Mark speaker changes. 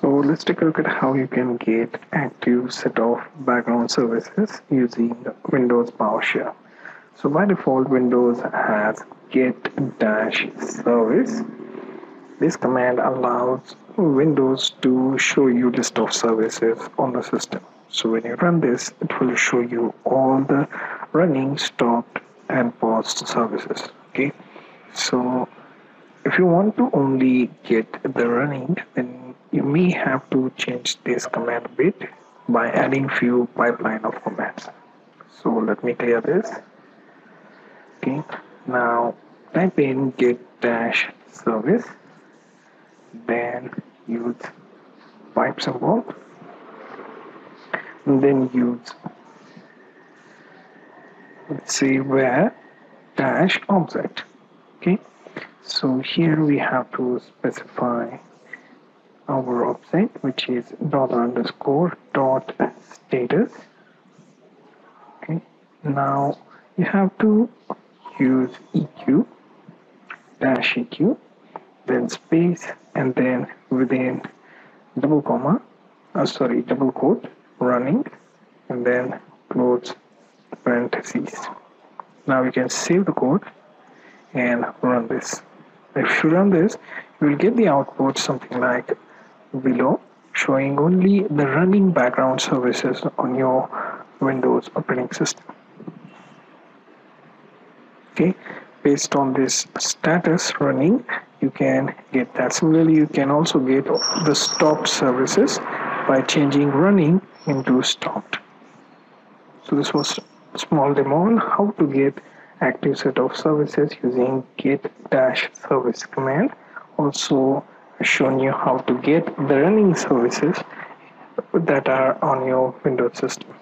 Speaker 1: So let's take a look at how you can get active set of background services using Windows PowerShell. So by default, Windows has get dash service. This command allows Windows to show you list of services on the system. So when you run this, it will show you all the running, stopped, and paused services. Okay, so if you want to only get the running, then you may have to change this command bit by adding few pipeline of commands. So let me clear this. Okay, now type in get dash service, then use pipe symbol, and then use let's say where dash object. Okay, so here we have to specify our object which is dollar underscore dot status. Okay now you have to use eq dash eq then space and then within double comma uh, sorry double quote running and then close parentheses. Now we can save the code and run this. If you run this you will get the output something like below showing only the running background services on your Windows operating system. Okay, based on this status running, you can get that. Similarly, you can also get the stopped services by changing running into stopped. So this was small demo on how to get active set of services using get dash service command. Also shown you how to get the running services that are on your Windows system.